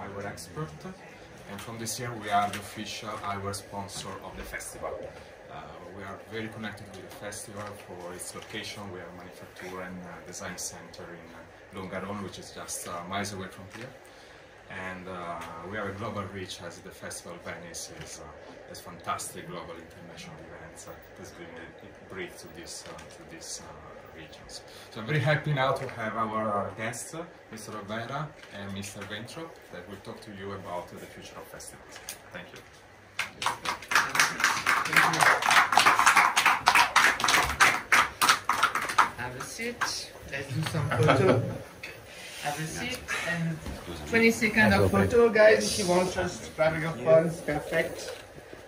eyewear expert, and from this year we are the official eyewear sponsor of the festival. Uh, we are very connected with the festival for its location. We have a manufacturer and uh, design center in uh, Longarone, which is just uh, miles away from here and uh, we have a global reach as the Festival Venice is uh, is fantastic global international events uh, that's bringing a breathe to this uh, to uh, regions. So I'm very happy now to have our guests, uh, Mr. Barbera and Mr. Waintrop, that will talk to you about the future of festivals. Thank you. Have a seat. Let's do some photo. Have a seat and 20 seconds of photo, guys. If you want, just grab your phone, it's perfect.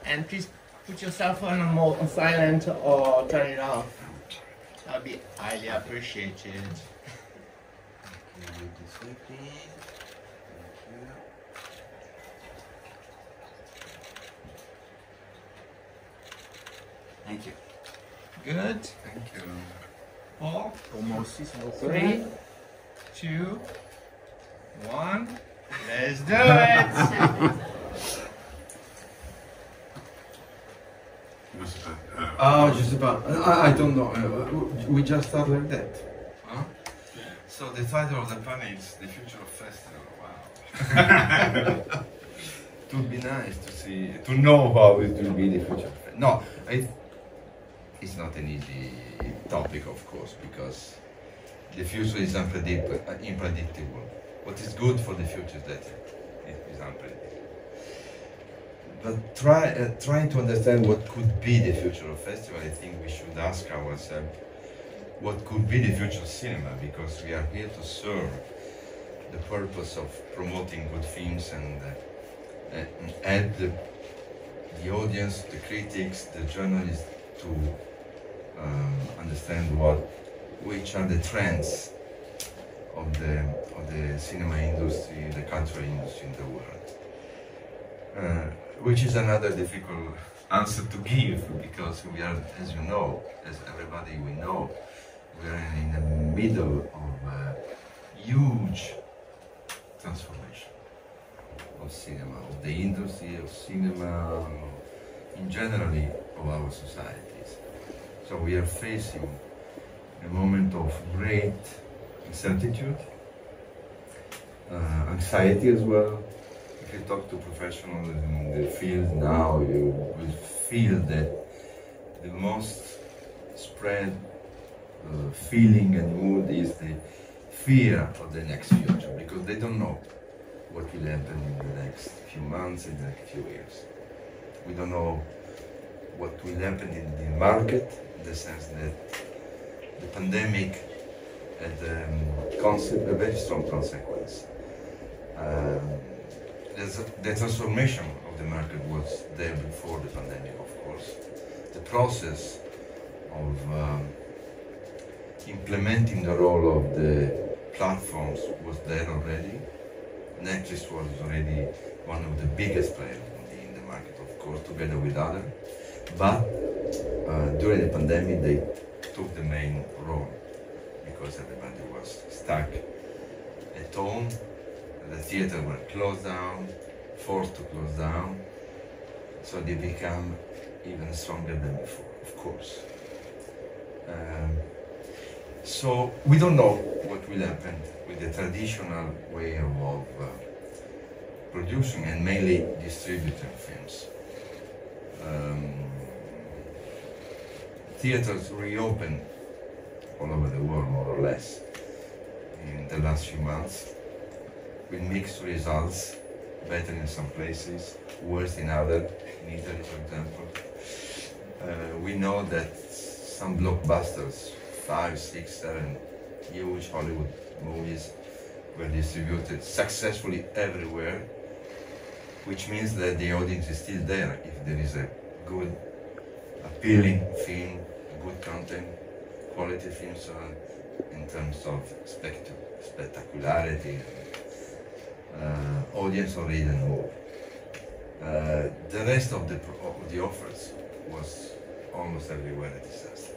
And please put your cell phone on, more, on silent or turn it off. That'll be highly appreciated. Thank you. Thank you. Good. Thank you. Four, Pour moi aussi, s'il three, two, one. Let's do it. Ah, je sais pas. I, I don't know. Uh, we just start like that. Huh? So the title of the panel is The Future of Festival. Wow. it would be nice to see, to know how it will be the future. of fe- No, I, it's not an easy topic, of course, because the future is unpredict- uh, unpredictable. What is good for the future is that it is unpredictable. But try, uh, trying to understand what could be the future of festival, I think we should ask ourselves what could be the future of cinema, because we are here to serve the purpose of promoting good films and, uh, and help the, the audience, the critics, the journalists to um, understand what, which are the trends of the, of the cinema industry, the cultural industry in the world. Uh, which is another difficult answer to give because we are, as you know, as everybody we know, we are in the middle of a huge transformation of cinema, of the industry of cinema, in generally of our societies. So we are facing a moment of great uncertainty, uh, anxiety as well, if you talk to professionals in the field now, you will feel that the most spread uh, feeling and mood is the fear of the next future because they don't know what will happen in the next few months, in the next few years. We don't know what will happen in the market in the sense that the pandemic had um, a very strong consequence. Um, the transformation of the market was there before the pandemic, of course. The process of um, implementing the role of the platforms was there already. Netflix was already one of the biggest players in the, market, of course, together with others. But uh, during the pandemic, they took the main role because everybody was stuck at home the theater were closed down, forced to close down, so they become even stronger than before, of course. Um, so we don't know what will happen with the traditional way of uh, producing and mainly distributing films. Um, theaters reopened all over the world, more or less, in the last few months with mixed results, better in some places, worse in others, in Italy for example. Uh, we know that some blockbusters, five, six, seven huge Hollywood movies were distributed successfully everywhere, which means that the audience is still there if there is a good, appealing film, good content, quality films uh, in terms of spect- spectacularity, uh, audience oriented movie. Uh, the rest of the of the offers was almost everywhere a disaster,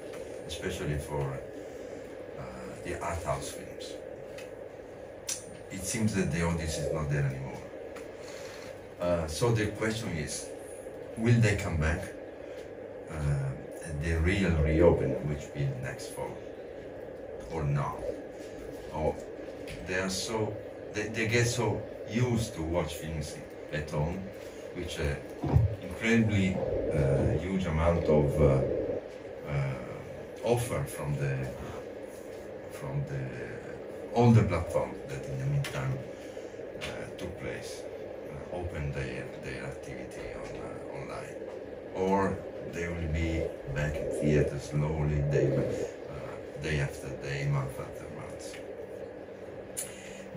especially for uh, the art house films. It seems that the audience is not there anymore. Uh, so the question is, will they come back? Uh, the real reopen, which will be next fall, or not? Or they are so they, they get so used to watch films at home, which uh, incredibly uh, huge amount of uh, uh, offer from the from the all the platforms that in the meantime uh, took place, uh, opened their their activity on online, or they will be back in theater slowly, day, day after day, month after.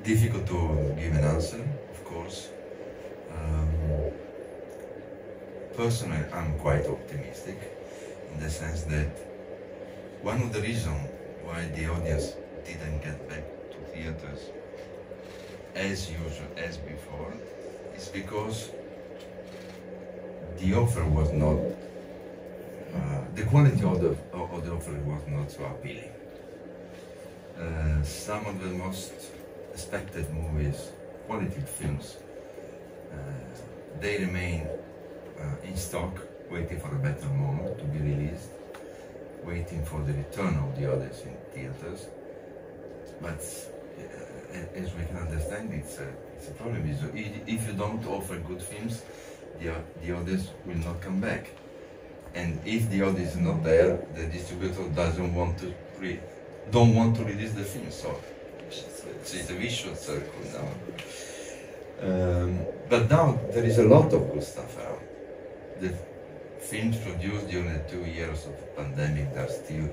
Difficult to give an answer, of course. Um, personally, I'm quite optimistic in the sense that one of the reasons why the audience didn't get back to theaters as usual, as before, is because the offer was not, uh, the quality of the, of the offer was not so appealing. Uh, some of the most expected movies, quality films, uh, they remain uh, in stock, waiting for a better moment to be released, waiting for the return of the others in theaters. But uh, as we can understand, it's a, it's a problem. If you don't offer good films, the, the others will not come back. And if the audience is not there, the distributor doesn't want to don't want to release the film. So it's, a vicious circle now. Um, but now there is a lot of good stuff around the films produced during the two years of the pandemic are still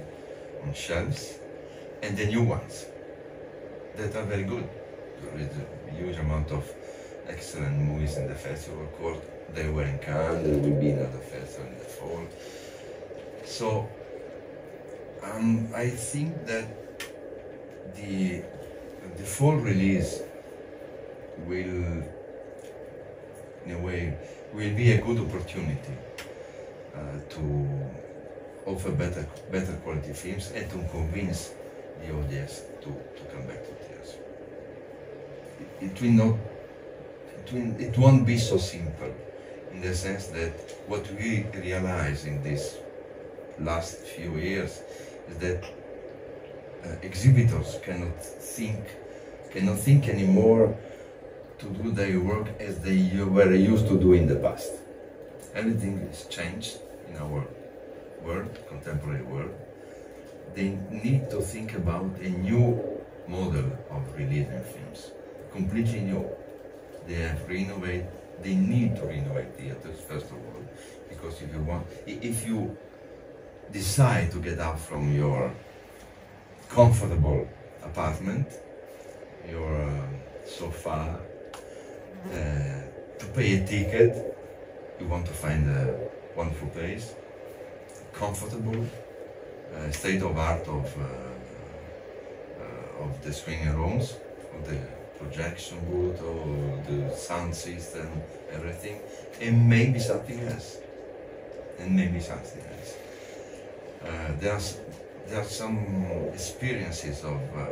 on shelves, and the new ones that are very good. There is a huge amount of excellent movies in the festival court. They were in Cannes, there will be another festival in the fall. So um, I think that the the full release will, in a way, will be a good opportunity uh, to offer better, better quality films and to convince the audience to, to come back to theaters. It, it will not, it, will, it won't be so simple in the sense that what we realize in these last few years is that uh, exhibitors cannot think, cannot think anymore to do their work as they were used to do in the past. Everything has changed in our world, contemporary world. They need to think about a new model of releasing films, completely new. They have renovated, they need to renovate theaters first of all, because if you want, if you decide to get out from your comfortable apartment, your uh, sofa, uh, to pay a ticket, you want to find a wonderful place, comfortable, uh, state of art of uh, of the screening rooms, of the projection booth, or the sound system, everything, and maybe something else, and maybe something else. Uh, there's there are some experiences of uh,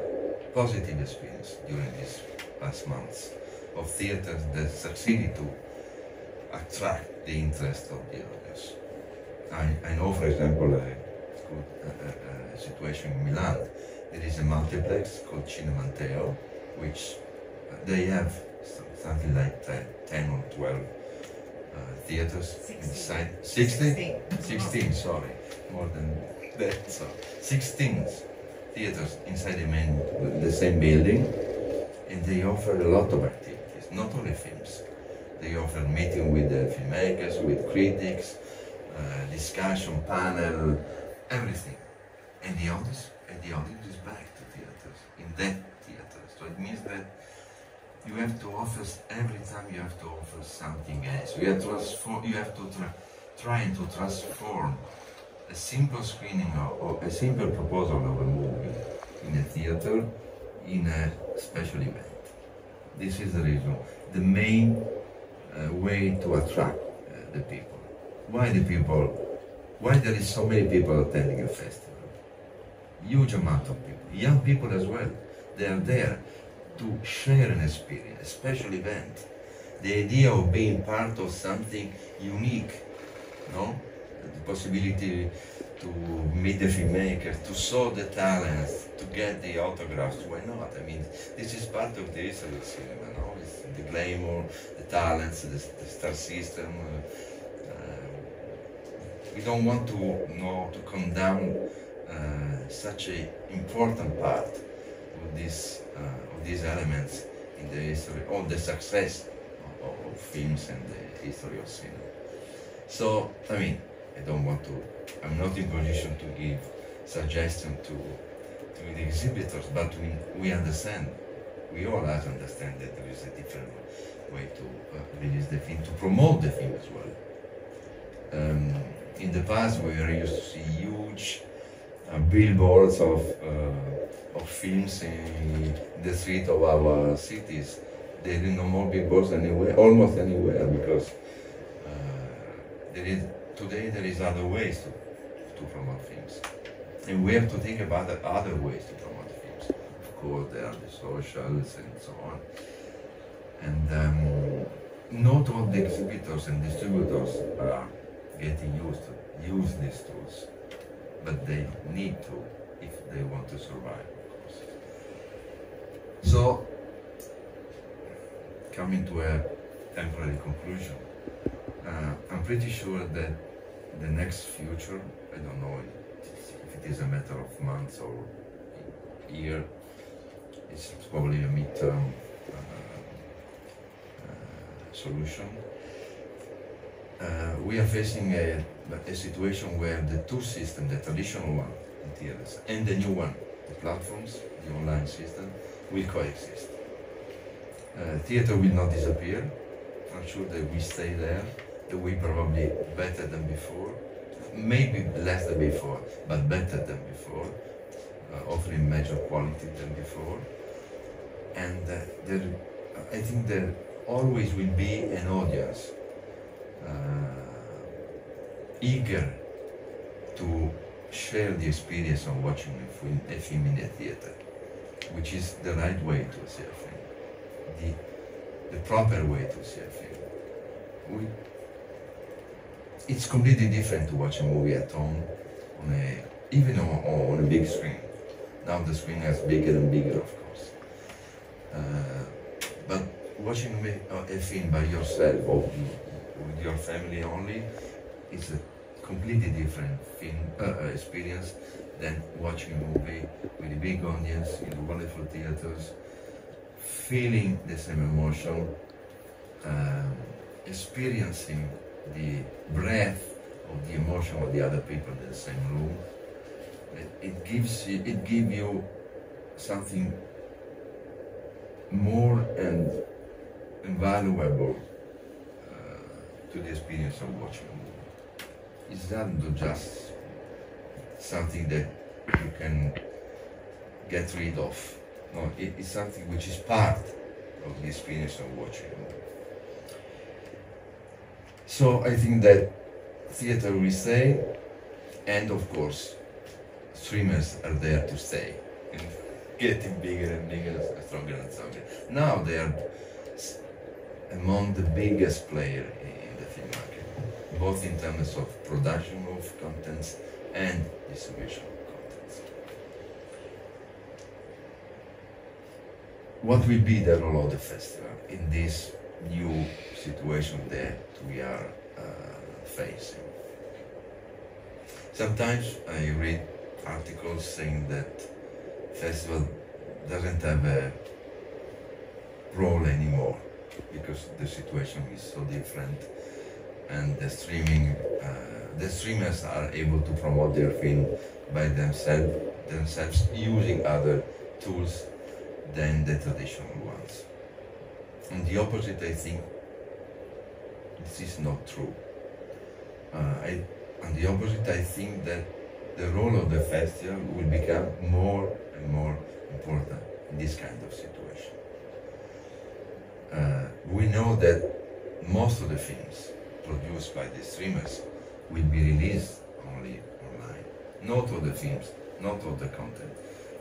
positive experience during these past months of theaters that succeeded to attract the interest of the audience. I, I know, for example, a, a, a, situation in Milan. There is a multiplex called Cinemanteo, which uh, they have something like 10 or 12 uh, theaters 16. inside. 16? 16, 16 sorry, more than that. So 16 theaters inside the main, the same building, and they offer a lot of activities, not only films. They offer meeting with the filmmakers, with critics, uh, discussion panel, everything. And the audience, and the audience is back to theaters, in that theater. So it means that you have to offer, every time you have to offer something else. You have, transform, you have to to transform a simple screening or, a simple proposal of a movie in a theater in a special event. This is the reason, the main uh, way to attract uh, the people. Why the people why there is so many people attending a festival. Huge amount of people, young people as well. They are there to share an experience, a special event. The idea of being part of something unique, no? The possibility to meet the filmmakers, to show the talents, to get the autographs, why not? I mean, this is part of the history of cinema, no? It's the glamour, the talents, the, the star system. Uh, uh, we don't want to, no, to condemn uh, such an important part of, this, uh, of these elements in the history, of the success of, of films and the history of cinema. So, I mean, I don't want to, I'm not in position to give suggestion to, to the exhibitors, but we, we understand, we all have understand that there is a different way to uh, release the film, to promote the film as well. Um, in the past, we used to see huge uh, billboards of, uh, of films in the street of our cities. There is no more billboards anywhere, almost anywhere, because uh, there is today there is other ways to, to promote films. And we have to think about the other ways to promote films. Of course, there are the socials and so on. And um, not all the exhibitors and distributors are getting used to use these tools, but they need to if they want to survive, of course. So, coming to a temporary conclusion, uh, I'm pretty sure that the next future, I don't know if it is a matter of months or year, it's probably a midterm uh, uh, solution. Uh, we are facing a, a situation where the two systems, the traditional one, the theaters, and the new one, the platforms, the online system, will coexist. Uh, theater will not disappear. I'm sure that we stay there we probably better than before, maybe less than before, but better than before, uh, offering major quality than before. And uh, there, I think there always will be an audience uh, eager to share the experience of watching a film, a film in a theater, which is the right way to see a film, the, the proper way to see a film. We, it's completely different to watch a movie at home, on a, even on, on a big screen. Now the screen is bigger and bigger, of course. Uh, but watching a film by yourself or with your family only is a completely different film uh, uh, experience than watching a movie with a big audience in wonderful theaters, feeling the same emotion, um, experiencing the breath of the emotion of the other people in the same room. It, it gives you, it gives you something more and invaluable uh, to the experience of watching a movie. It's not just something that you can get rid of. No, it is something which is part of the experience of watching a movie. So I think that theater will stay, and of course, streamers are there to stay, and getting bigger and bigger, stronger and stronger. Now they are among the biggest players in the film market, both in terms of production of contents and distribution of contents. What will be the role of the festival in this new situation that we are uh, facing. Sometimes I read articles saying that festival doesn't have a role anymore because the situation is so different and the streaming uh, the streamers are able to promote their film by themselves themselves using other tools than the traditional ones. And the opposite, I think, this is not true. Uh, I, on the opposite, I think that the role of the festival will become more and more important in this kind of situation. Uh, we know that most of the films produced by the streamers will be released only online. Not all the films, not all the content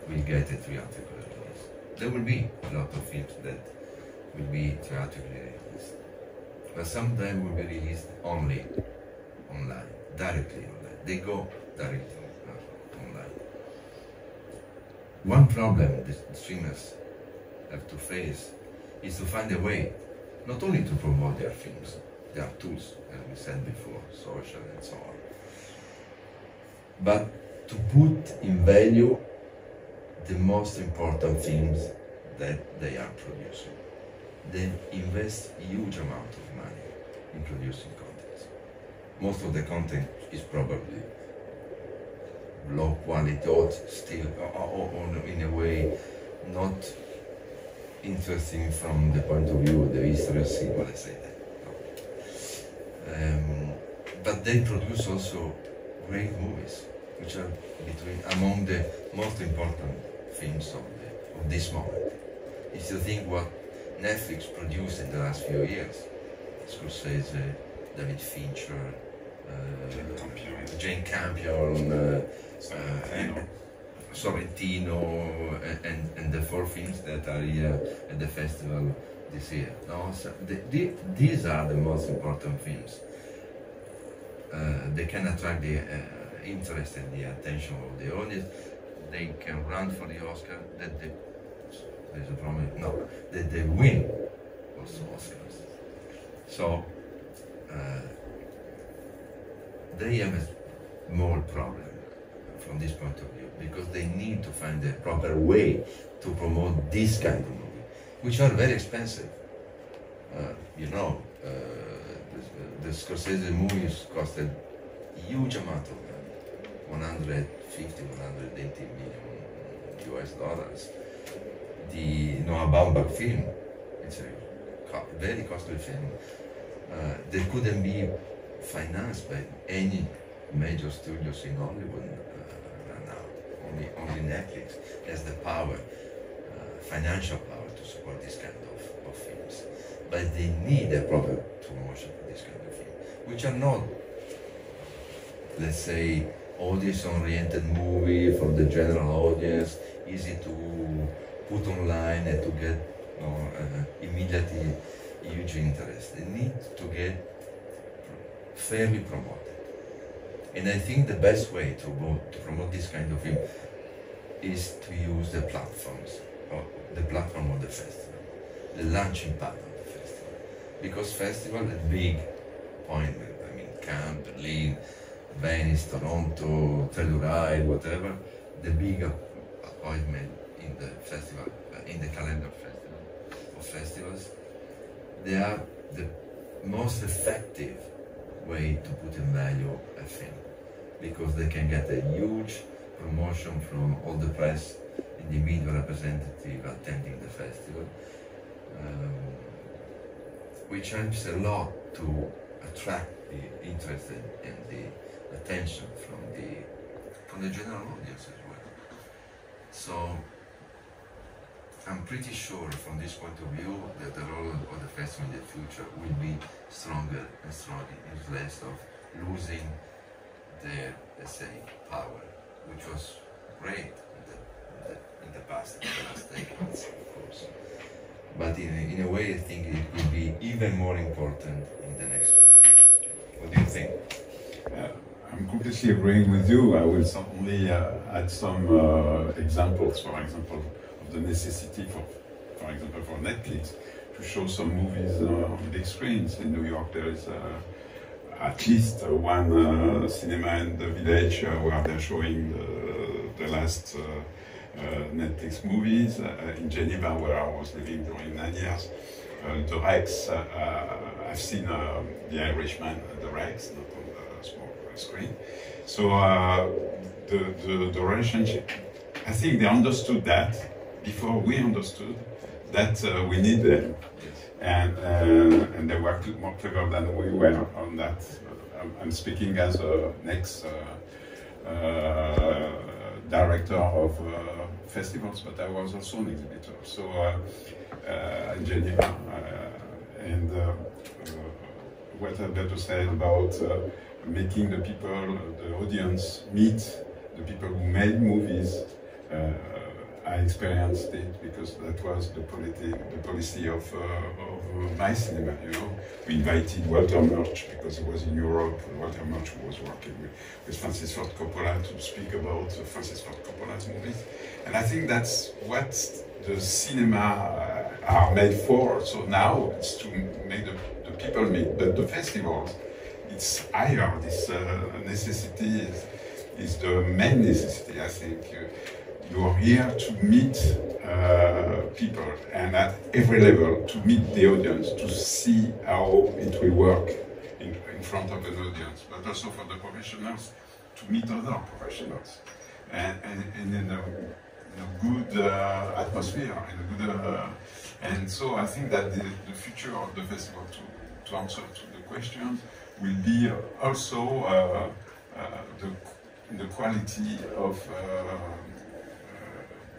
will get a theatrical release. There will be a lot of films that will be theatrically released, but sometimes will be released only online, directly online. They go directly online. One problem the streamers have to face is to find a way not only to promote their films, their tools, as we said before, social and so on, but to put in value the most important films that they are producing. They invest huge amount of money in producing content. Most of the content is probably low quality or still or, or in a way not interesting from the point of view of the history of let's say that. Um, but they produce also great movies, which are between among the most important films of, the, of this moment. If you think what Netflix produced in the last few years, Scorsese, David Fincher, uh, Jane Campion, uh, uh, Sorrentino, and, and the four films that are here at the festival this year. No? So the, the, these are the most important films. Uh, they can attract the uh, interest and the attention of the audience. They can run for the Oscar. That they, No, that they win also Oscars. So uh, they have a small problem from this point of view because they need to find a proper way to promote this kind of movie, which are very expensive. Uh, you know, uh, the, the Scorsese movies costed huge amount of money, 150, 180 million US dollars. The Noah Baumbach film, it's a very costly film. Uh, that couldn't be financed by any major studios in Hollywood uh, now. Only, only Netflix has the power, uh, financial power to support this kind of, of films. But they need a proper promotion for this kind of film, which are not, let's say, audience-oriented movie for the general audience, easy to put online and to get you know, uh, immediately huge interest. They need to get fairly promoted. And I think the best way to promote, to promote this kind of film is to use the platforms, or the platform of the festival, the launching pad of the festival. Because festival is big appointment, I mean Cannes, Berlin, Venice, Toronto, Telluride, whatever, the big appointment in the festival, in the calendar festival of festivals, they are the most effective way to put in value a film because they can get a huge promotion from all the press and the media representative attending the festival, um, which helps a lot to attract the interest and, and the attention from the from the general audience as well. So I'm pretty sure from this point of view that the role of the festival in the future will be stronger and stronger in of losing their, let's say, power, which was great in the, in the, in the past, in the last decades, of course. But in a, in a way, I think it will be even more important in the next few years. What do you think? Uh, I'm completely agreeing with you. I will only uh, add some uh, examples, for example, the necessity for, for example, for Netflix to show some movies uh, on big screens. In New York, there is uh, at least uh, one uh, cinema in the village uh, where they're showing the, the last uh, Netflix movies. in Geneva, where I was living during nine years, the Rex, I've seen The Irishman, the Rex, not on the small screen. So the, the, the relationship, I think they understood that before we understood that uh, we need them. And, uh, and they were more clever than we were on that. I'm, speaking as a next uh, director of festivals, but I was also an exhibitor. So uh, in Geneva, and what I Alberto said about uh, making the people, the audience, meet the people who made movies. Uh, I experienced it because that was the, politi- the policy of, uh, of my cinema. You know, we invited Walter Murch because he was in Europe. Walter Murch was working with, with Francis Ford Coppola to speak about uh, Francis Ford Coppola's movies, and I think that's what the cinema uh, are made for. So now it's to make the, the people meet, but the festivals, it's higher. This uh, necessity is, is the main necessity. I think you are here to meet uh, people and at every level to meet the audience, to see how it will work in, in front of an audience, but also for the professionals to meet other professionals. And, and, and in, a, in a good uh, atmosphere, in a good, uh, and so I think that the, the future of the festival, to, to answer to the question, will be also uh, uh, the, the quality of uh,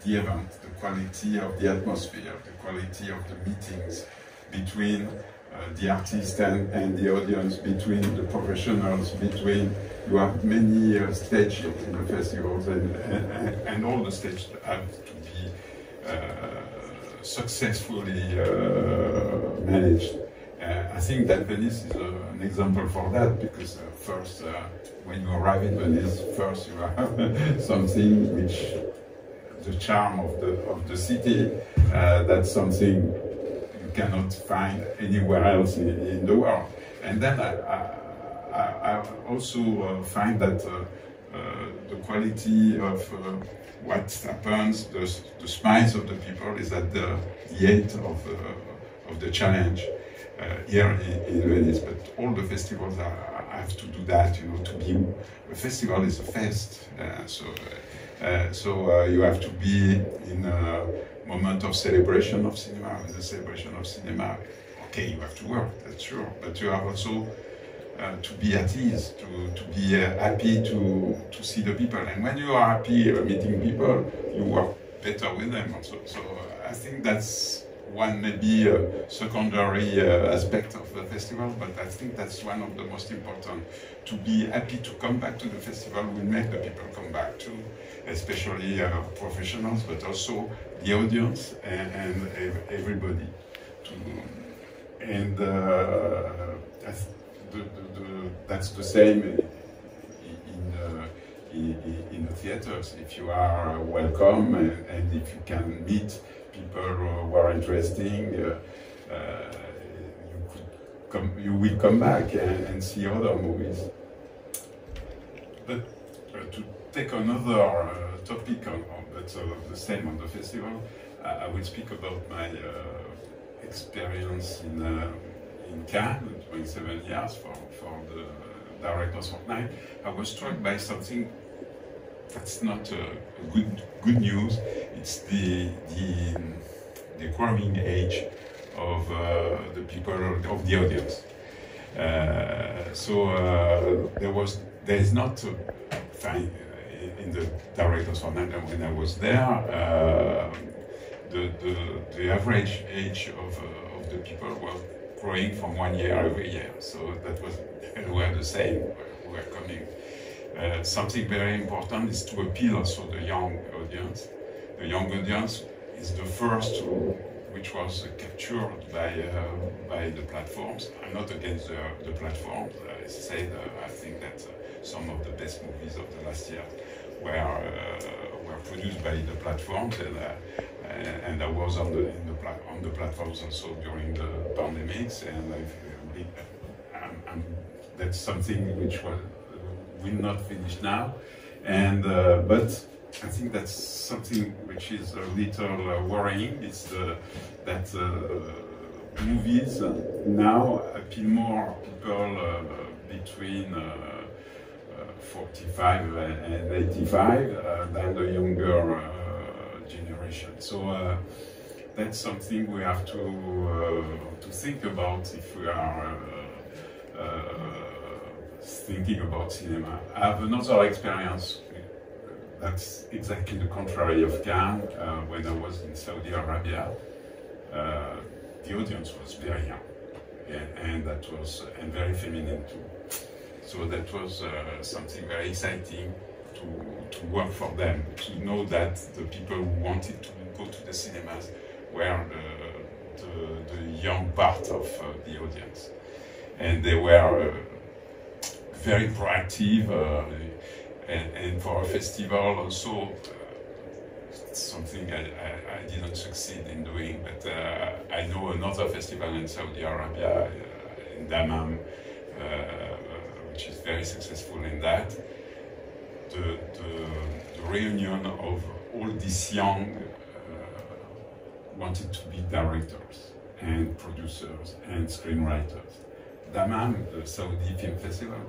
the event, the quality of the atmosphere, the quality of the meetings between uh, the artist and, and the audience, between the professionals, between you have many uh, stages in the festivals and, and, and, all the stages have to be uh, successfully uh, managed. Uh, I think that Venice is an example for that because uh, first, when you arrive in Venice, first you have something which the charm of the of the city. Uh, that's something you cannot find anywhere else in, in the world. And then I, I, I also uh, find that uh, uh the quality of uh, what happens, the, the smiles of the people, is at the, height of uh, of the challenge. here in, in, Venice, but all the festivals are, have to do that. You know, to be a festival is a fest. so uh, so uh, you have to be in a moment of celebration of cinema. In the celebration of cinema, okay, you have to work, that's sure, but you have also uh, to be at ease, to, to be uh, happy to, to see the people. And when you are happy uh, meeting people, you work better with them also. So uh, I think that's one maybe a secondary uh, aspect of the festival, but I think that's one of the most important. To be happy to come back to the festival will make the people come back too, especially uh, professionals, but also the audience and, and everybody. To, and uh, that's, the, the, the, that's the same in, uh, in, in, the theaters. If you are welcome and, and if you can meet people who are interesting, uh, uh, you come, you will come back and, and see other movies. But take another topic on, on but the same on the festival, I will speak about my experience in in Cannes, 27 years for, for the director's fortnight, I was struck by something that's not uh, good good news. It's the the, the growing age of uh, the people of the audience. Uh, so uh, there was there is not fine uh, in the directors for when I was there. Uh, the, the, the average age of, of the people was growing from one year every year. So that was we were the same. We were coming uh, something very important is to appeal also the young audience. The young audience is the first to, which was uh, captured by uh, by the platforms. I'm not against the, the platforms. I said uh, I think that uh, some of the best movies of the last year were were produced by the platforms, and and I was on the the on the platforms also during the pandemics, and I've, I'm, I'm, that's something which was will not finish now. And uh, but I think that's something which is a little uh, worrying. It's that uh, movies now appeal more people between. 45 and 85 uh, than the younger uh, generation. So uh, that's something we have to to think about if we are thinking about cinema. I have another experience that's exactly the contrary of Cannes uh, when I was in Saudi Arabia. Uh, the audience was very young, and, and that was and very feminine too. So that was uh, something very exciting to, to work for them, to know that the people who wanted to go to the cinemas were the, the, the young part of uh, the audience. And they were uh, very proactive, uh, and, and, for a festival also, uh, something I, I, I, didn't succeed in doing, but uh, I know another festival in Saudi Arabia, in Dammam, which is very successful in that the, the, the reunion of all these young uh, wanted to be directors and producers and screenwriters. Dammam, the Saudi Film Festival,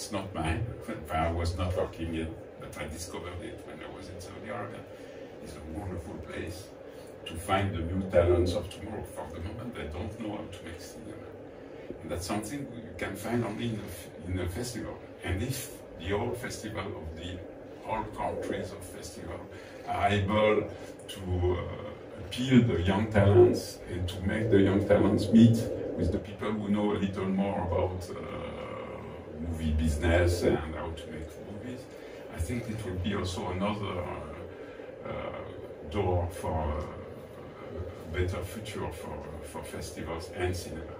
that's not mine. I was not working it, but I discovered it when I was in Saudi Arabia. It's a wonderful place to find the new talents of tomorrow. For the moment, they don't know how to make cinema. And that's something you can find only in a, in a festival. And if the whole festival of the all countries of festival are able to uh, appeal the young talents and to make the young talents meet with the people who know a little more about uh, movie business and how to make movies. I think it will be also another uh, door for a better future for, for festivals and cinema.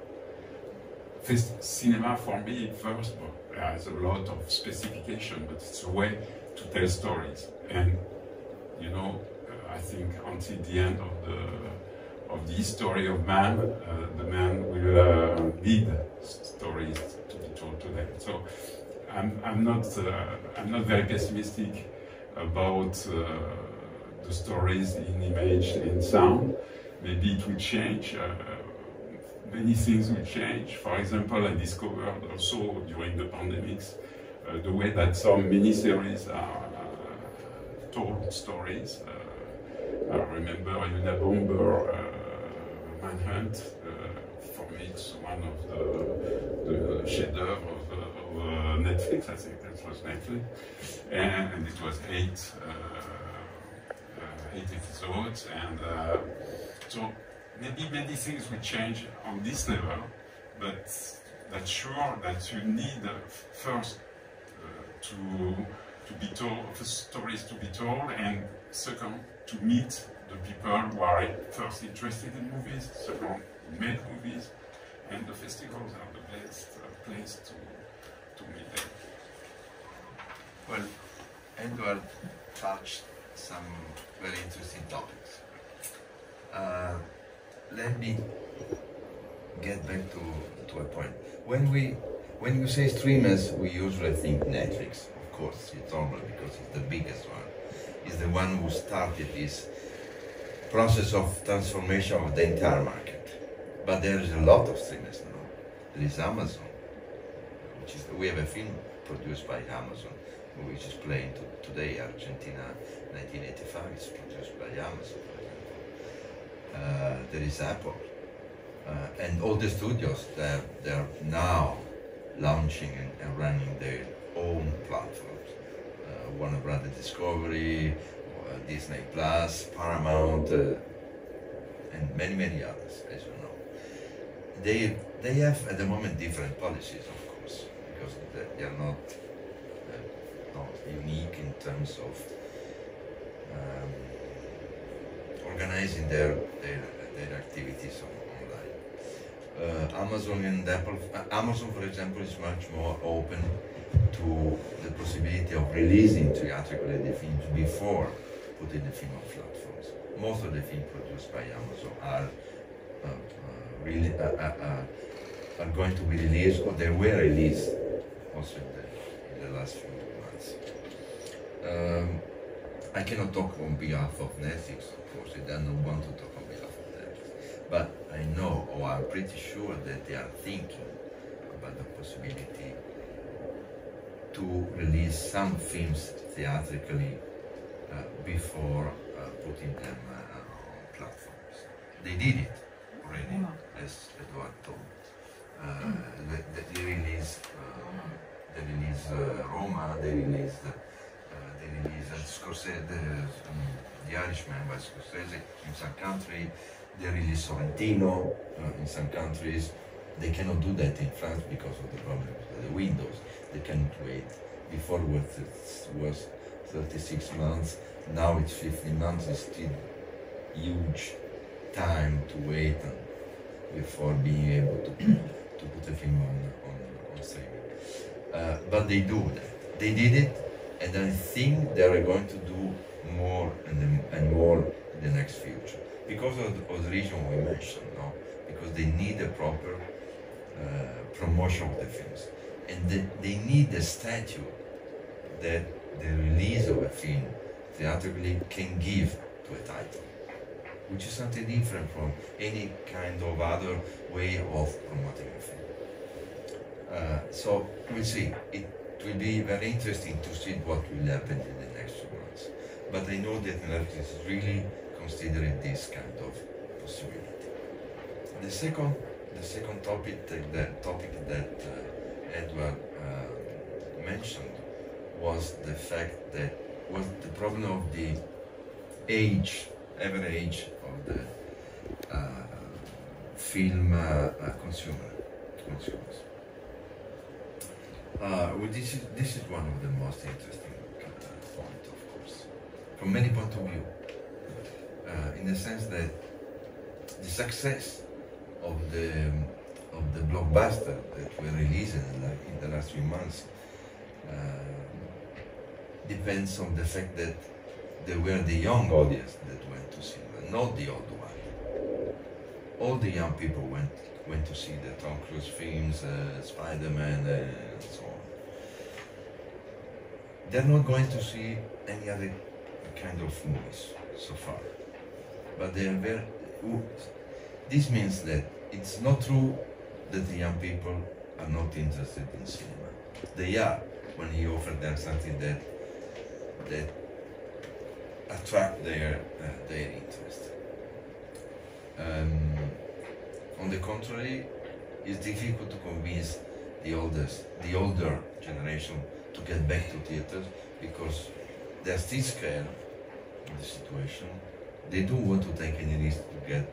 Fest cinema for me first but has a lot of specification, but it's a way to tell stories. And you know, uh, I think until the end of the of the history of man, uh, the man will uh, need stories to be told to them. So I'm, I'm not uh, I'm not very pessimistic about uh, the stories in image and sound. Maybe it will change uh, many things will change. For example, I discovered also during the pandemics uh, the way that some miniseries are told stories. I remember Unabomber, uh, Manhunt. Uh, for me, it's one of the, the chef-d'oeuvre of, of uh, Netflix. I think that was Netflix, and, and it was eight eight episodes, and so maybe many things will change on this level, but that's sure that you need uh, first uh, to to be told, the stories to be told, and second to meet the people who are first interested in movies, second make movies, and the festivals are the best uh, place to to meet them. Well, Edouard touched some very interesting topics. Uh, let me get back to, to a point. When we when you say streamers, we usually think Netflix. Course, it's normal because it's the biggest one. It's the one who started this process of transformation of the entire market. But there is a lot of streamers now. There is Amazon, which is we have a film produced by Amazon, which is playing to, today Argentina 1985. It's produced by Amazon. Uh, there is Apple, uh, and all the studios that are they're now launching and, and running their own platforms. Uh, Warner Brothers Discovery, Disney Plus, Paramount, and many many others, as you know. They they have at the moment different policies, of course, because they are not uh, not unique in terms of um, organizing their, their, their activities online. Uh, Amazon and Apple, uh, Amazon for example is much more open to the possibility of releasing theatrically the films before putting the film on platforms. Most of the films produced by Amazon are uh, uh really uh, uh, are going to be released or they were released also in the, in the last few months. Um, I cannot talk on behalf of Netflix, of course, I don't want to talk on behalf of Netflix. But I know, or I'm pretty sure that they are thinking about the possibility to release some films theatrically uh, before uh, putting them uh, on platforms. They did it already, as Edouard told. Uh, they, they released, uh, they released Roma, they released the Scorsese, the, um, the Irishman by Scorsese in some countries, they release Sorrentino in some countries, They cannot do that in France because of the problem with the windows. They cannot wait. Before it was 36 months, now it's 15 months. It's still huge time to wait before being able to, to put a film on, on, on streaming. Uh, but they do that. They did it, and I think they are going to do more and, and more in the next future because of the, of the reason we mentioned, no? because they need a proper uh, promotion of the films. And they, they need a statue that the release of a film theatrically can give to a title, which is something different from any kind of other way of promoting a film. Uh, so we'll see. It will be very interesting to see what will happen in the next few months. But I know that Netflix is really considering this kind of possibility. The second, the second topic that topic that uh, Edouard uh, mentioned was the fact that was the problem of the age, average of the uh, film uh, uh, consumer consumers. Uh, well, this is this is one of the most interesting points, of course, from many point of view uh, in the sense that the success of the of the blockbuster that were released in, in the last few months uh, depends on the fact that they were the young audience that went to cinema, not the old one. All the young people went went to see the Tom Cruise films, uh, Spider-Man, uh, and so on. They're not going to see any other kind of movies so far but they are very. This means that it's not true that the young people are not interested in cinema. They are when you offer them something that that attract their uh, their interest. Um, on the contrary, it's difficult to convince the oldest, the older generation to get back to theaters because they're still scared of the situation they don't want to take any risk to get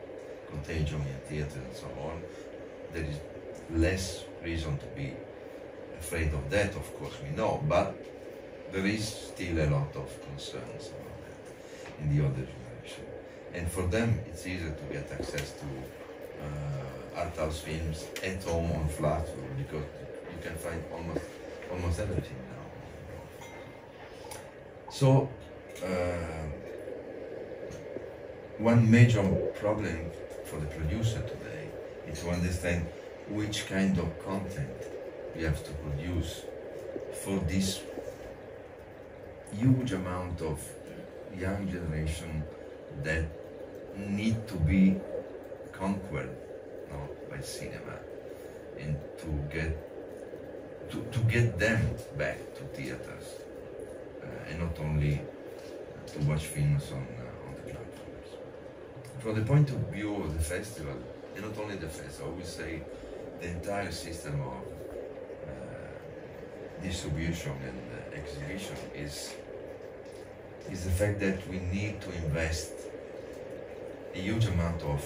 contagion in theater and so on. There is less reason to be afraid of that, of course, we know, but there is still a lot of concerns about that in the older generation. And for them, it's easier to get access to uh, art house films at home on flat because you can find almost almost everything now. So. Uh, one major problem for the producer today is to understand which kind of content we have to produce for this huge amount of young generation that need to be conquered by cinema and to get to, to get them back to theaters uh, and not only to watch films on on the platforms. from the point of view of the festival, and not only the festival, I would say the entire system of uh, distribution and uh, exhibition is is the fact that we need to invest a huge amount of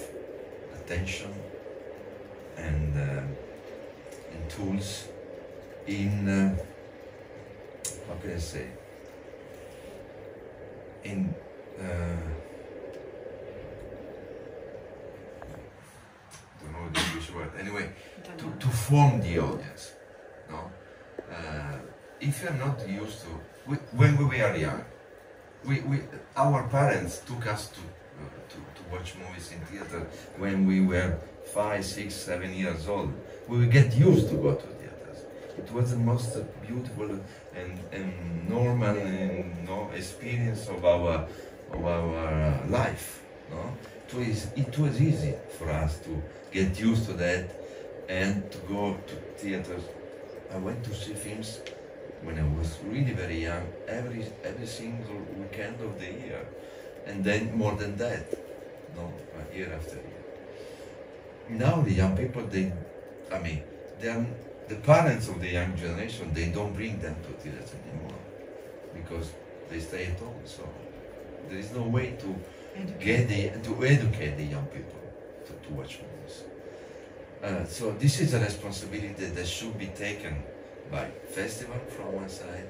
attention and, uh, tools in uh, how can I say? In uh, word. Anyway, to, to form the audience. No, uh, if you're not used to, we, when we were young, we, we our parents took us to, uh, to to watch movies in theater when we were five, six, seven years old. We would get used to go to theaters. It was the most beautiful and, and normal and, no, experience of our of our life. No? Was, it was easy for us to get used to that and to go to theaters. I went to see films when I was really very young, every every single weekend of the year, and then more than that, no, year after year. Now the young people, they, I mean, they the parents of the young generation, they don't bring them to theaters anymore because they stay at home. So there is no way to get the to educate the young people to, to watch movies. Uh, so this is a responsibility that should be taken by festival from one side,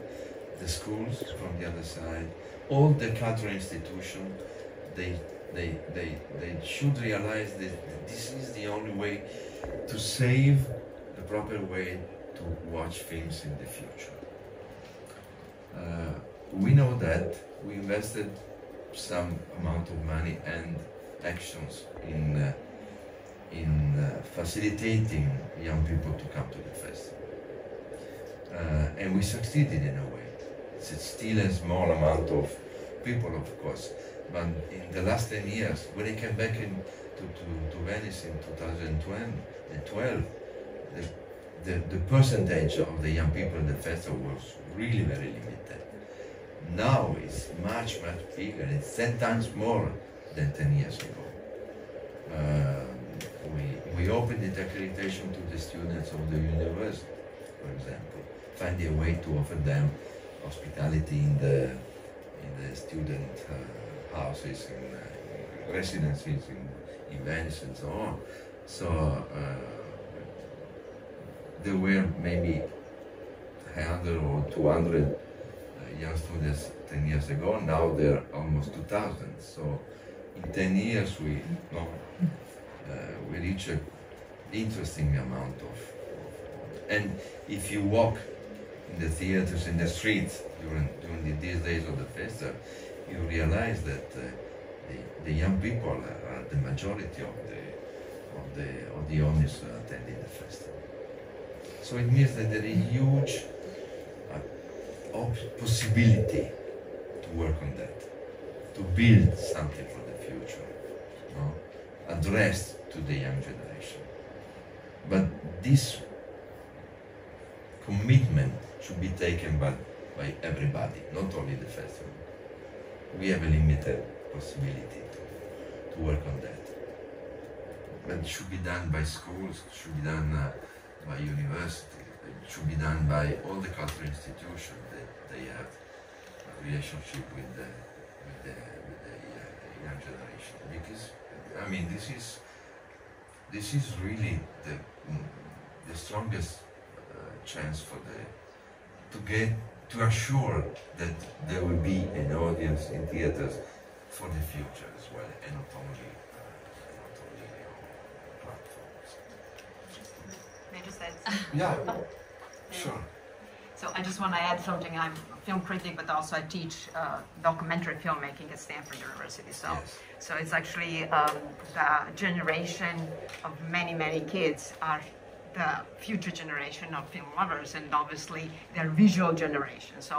the schools from the other side, all the cultural institutions. They, they, they, they should realize that this is the only way to save the proper way to watch films in the future. Uh, we know that we invested some amount of money and actions in uh, in uh, facilitating young people to come to the festival. Uh, and we succeeded in a way. It's still a small amount of people, of course, but in the last 10 years, when I came back in, to, to, to Venice in 2012, the, the, the percentage of the young people in the festival was really very limited. Now it's much, much bigger. It's 10 times more than 10 years ago. Uh, we, we opened the accreditation to the students of the university, for example, finding a way to offer them hospitality in the, in the student uh, houses, in, uh, residences in, events and so on. So uh, there were maybe 100 or 200 uh, young students 10 years ago, now there are almost 2,000. So in 10 years we, no, uh, we reach an interesting amount of, and if you walk in the theaters in the streets during during the, these days of the festival, you realize that uh, the, the young people are the majority of the of the of the audience attending the festival. So it means that there is huge possibility to work on that, to build something for the future. No? addressed to the young generation. But this commitment should be taken by, by everybody, not only the festival. We have a limited possibility to, to work on that. But it should be done by schools, it should be done uh, by universities, it should be done by all the cultural institutions they have a relationship with the, with the, with the uh, young generation. Because I mean, this is this is really the the strongest uh, chance for the to get to assure that there will be an audience in theaters for the future as well, and not only uh, not only platforms. May I just add? Yeah, sure. So I just want to add something. I'm a film critic, but also I teach uh, documentary filmmaking at Stanford University. So, Yes. so it's actually um, the generation of many, many kids are the future generation of film lovers, and obviously they're visual generation. So,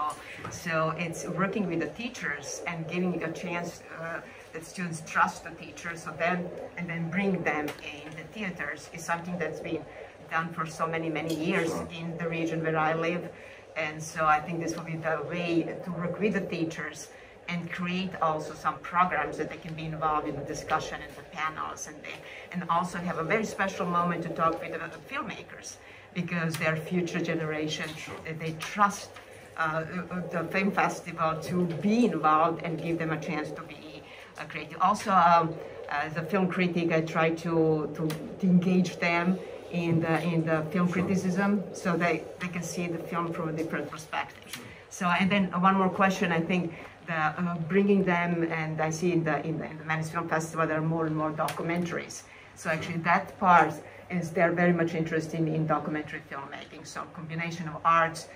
so it's working with the teachers and giving a chance uh, that students trust the teachers. So then, and then bring them in the theaters is something that's been done for so many, many years in the region where I live. And so I think this will be the way to work with the teachers and create also some programs that they can be involved in the discussion and the panels and they, and also have a very special moment to talk with the, the filmmakers because they're future generation that they trust uh, the film festival to be involved and give them a chance to be uh, creative. Also, um, as a film critic, I try to, to, to engage them in the in the film criticism, so they, they can see the film from a different perspective. So, and then one more question, I think the uh, bringing them, and I see in the in the, in the Venice Film Festival there are more and more documentaries. So actually, that part is they're very much interested in documentary filmmaking. So, combination of arts,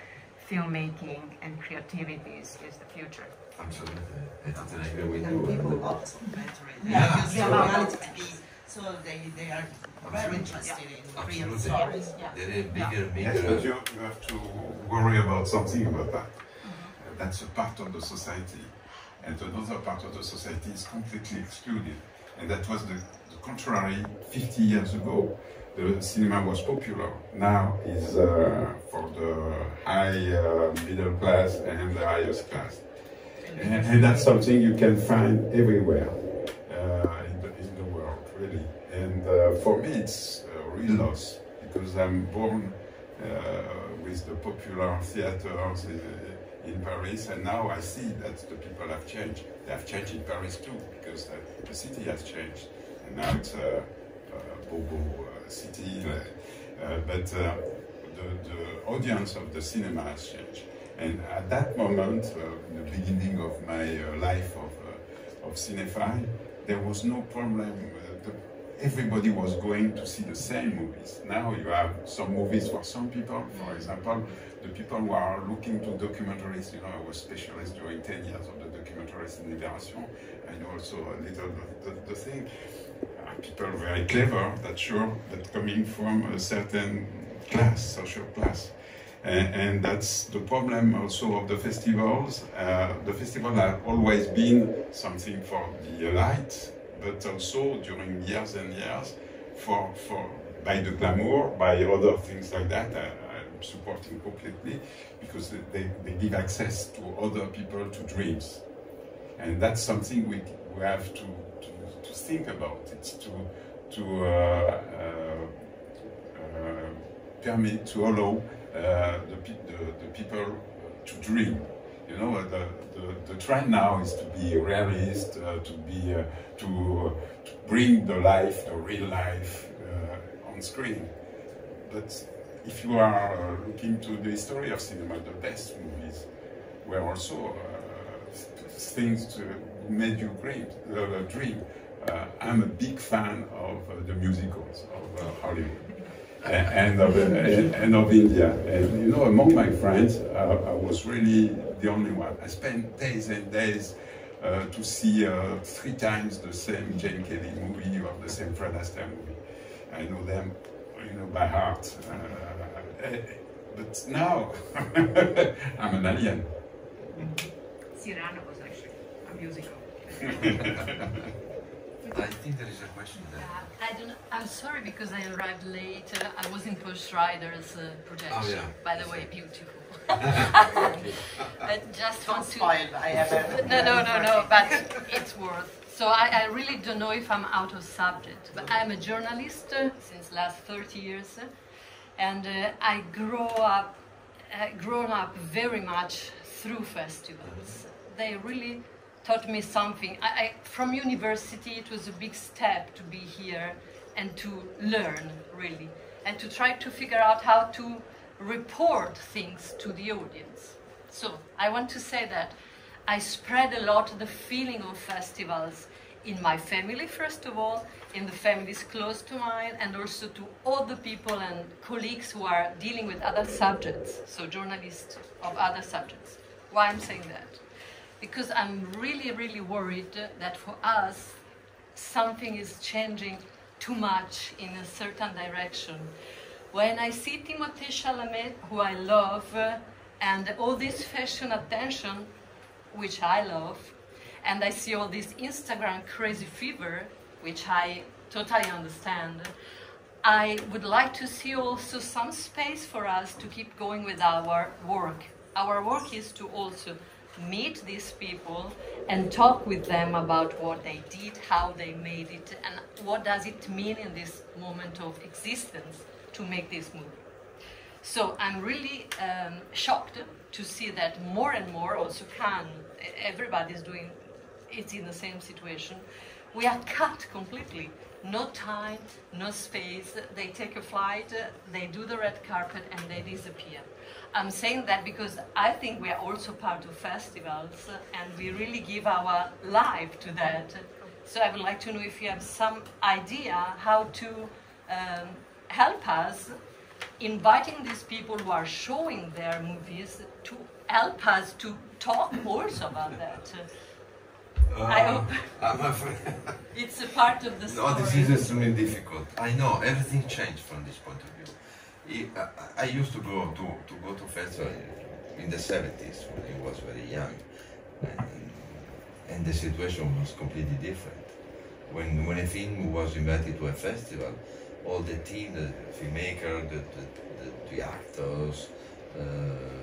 filmmaking, and creativity is, is the future. Absolutely. I totally agree with And you. people love documentary. They Yeah. are used Yeah. Reality TV, so they, they are very interested in real Absolutely. stories. Yeah. There is bigger, Yes, bigger. but you, you have to worry about something about that. That's a part of the society. And another part of the society is completely excluded. And that was the, the contrary 50 years ago. The cinema was popular. Now is uh, for the high uh, middle class and the highest class. And, and that's something you can find everywhere uh, in, the, in the world, really. And uh, for me, it's a real loss because I'm born uh, with the popular theaters in, in Paris, and now I see that the people have changed. They have changed in Paris too because the, the city has changed, and now it's uh, uh, Bobo uh, city, uh, but uh, the, the audience of the cinema has changed. And at that moment, uh, in the beginning of my uh, life of, uh, of cinephile, there was no problem. Everybody was going to see the same movies. Now you have some movies for some people. For example, the people who are looking to documentaries, you know, I was specialist during 10 years of the documentaries in Liberation. Know also a little the, the, the thing. People very clever, that's sure, but coming from a certain class, social class. And, and that's the problem also of the festivals. Uh, the festival have always been something for the elite, but also during years and years for, for by the glamour, by other things like that. I, I'm supporting completely because they, they give access to other people to dreams. And that's something we, we have to, to, to think about. It's to, to uh, uh, uh, permit, to allow uh, the, the, the people to dream. You know, uh, the, the, the trend now is to be realist, uh, to be uh, to, to bring the life, the real life, uh, on screen. But if you are uh, looking to the history of cinema, the best movies were also uh, things to made you great, uh, dream. Uh, I'm a big fan of uh, the musicals of uh, Hollywood and of, and, and of India. And you know, among my friends, uh, I was really the only one. I spent days and days uh, to see uh, three times the same Gene Kelly movie or the same Fred Astaire movie. I know them, you know, by heart. Uh, eh, but now, I'm an alien. Cyrano was actually a musical. I think there is a question there. Yeah, I don't. I'm sorry because I arrived late. Uh, I was in Paul Schrader's uh, projection. Oh, yeah. By the way, beautiful. I just Don't want to. spoil, I have No, no, no, no. But it's worth. So I, I really don't know if I'm out of subject. But I'm a journalist uh, since last 30 years, uh, and uh, I grow up, uh, grown up very much through festivals. They really taught me something. I, I, from university, it was a big step to be here and to learn, really, and to try to figure out how to report things to the audience. So I want to say that I spread a lot the feeling of festivals in my family, first of all, in the families close to mine, and also to all the people and colleagues who are dealing with other subjects, so journalists of other subjects. Why I'm saying that? Because I'm really, really worried that for us, something is changing too much in a certain direction. When I see Timothée Chalamet, who I love, and all this fashion attention, which I love, and I see all this Instagram crazy fever, which I totally understand, I would like to see also some space for us to keep going with our work. Our work is to also meet these people and talk with them about what they did, how they made it, and what does it mean in this moment of existence to make this movie. So I'm really um, shocked to see that more and more, also Cannes, everybody's doing it's in the same situation. We are cut completely. No time, no space. They take a flight, they do the red carpet, and they disappear. I'm saying that because I think we are also part of festivals, and we really give our life to that. So I would like to know if you have some idea how to um, help us inviting these people who are showing their movies to help us to talk also about that. I hope I'm afraid. it's a part of the No, story. this is extremely difficult. I know everything changed from this point of view. I, I- I used to go to, to go to festival in the 70s when I was very young, and, and the situation was completely different. When when a film was invited to a festival, all the team, the filmmaker, the the, the, the actors, uh,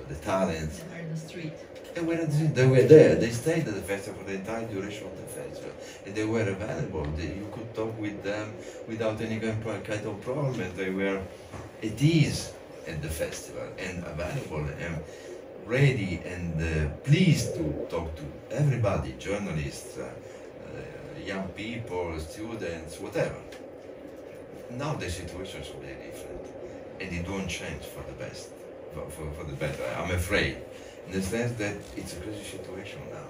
the talents, They were in the street. They were, there. They stayed at the festival for the entire duration of the festival, and they were available. They, you could talk with them without any kind of kind of problem. And they were at ease at the festival and available and ready and uh, pleased to talk to everybody, journalists, uh, uh, young people, students, whatever. now the situation is very different, and it won't change for the best, for, for, for the better. I'm afraid, in the sense that it's a crazy situation now.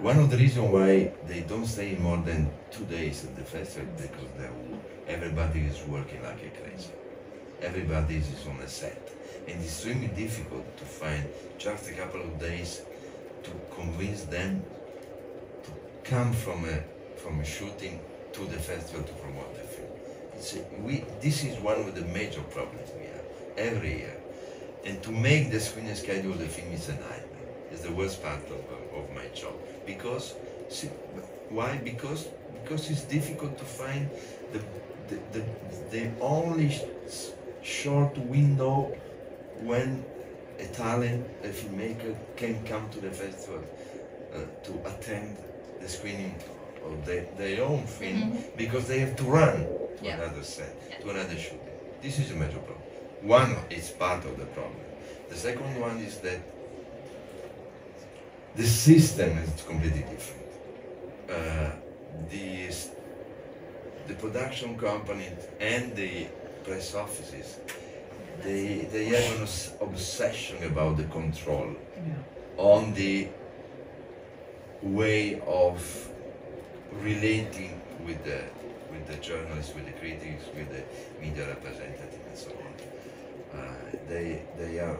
One of the reasons why they don't stay more than two days at the festival is because everybody is working like a crazy. Everybody is on a set, and it's extremely difficult to find just a couple of days to convince them to come from a from a shooting to the festival to promote the film. A, we, this is one of the major problems we have every year. And to make the screening schedule of the film is a nightmare. It's the worst part of, of my job. Because, see, why? Because because it's difficult to find the, the, the, the only sh- short window when a talent, a filmmaker can come to the festival uh, to attend the screening of their, their own film because they have to run to Yeah. another set, Yeah. to another shooting. This is a major problem. One is part of the problem. The second one is that the system is completely different. Uh, the, the production company and the press offices, they, they have an obsession about the control on the way of relating with the with the journalists, with the critics, with the media representative, and so on. Uh, Uh, they they are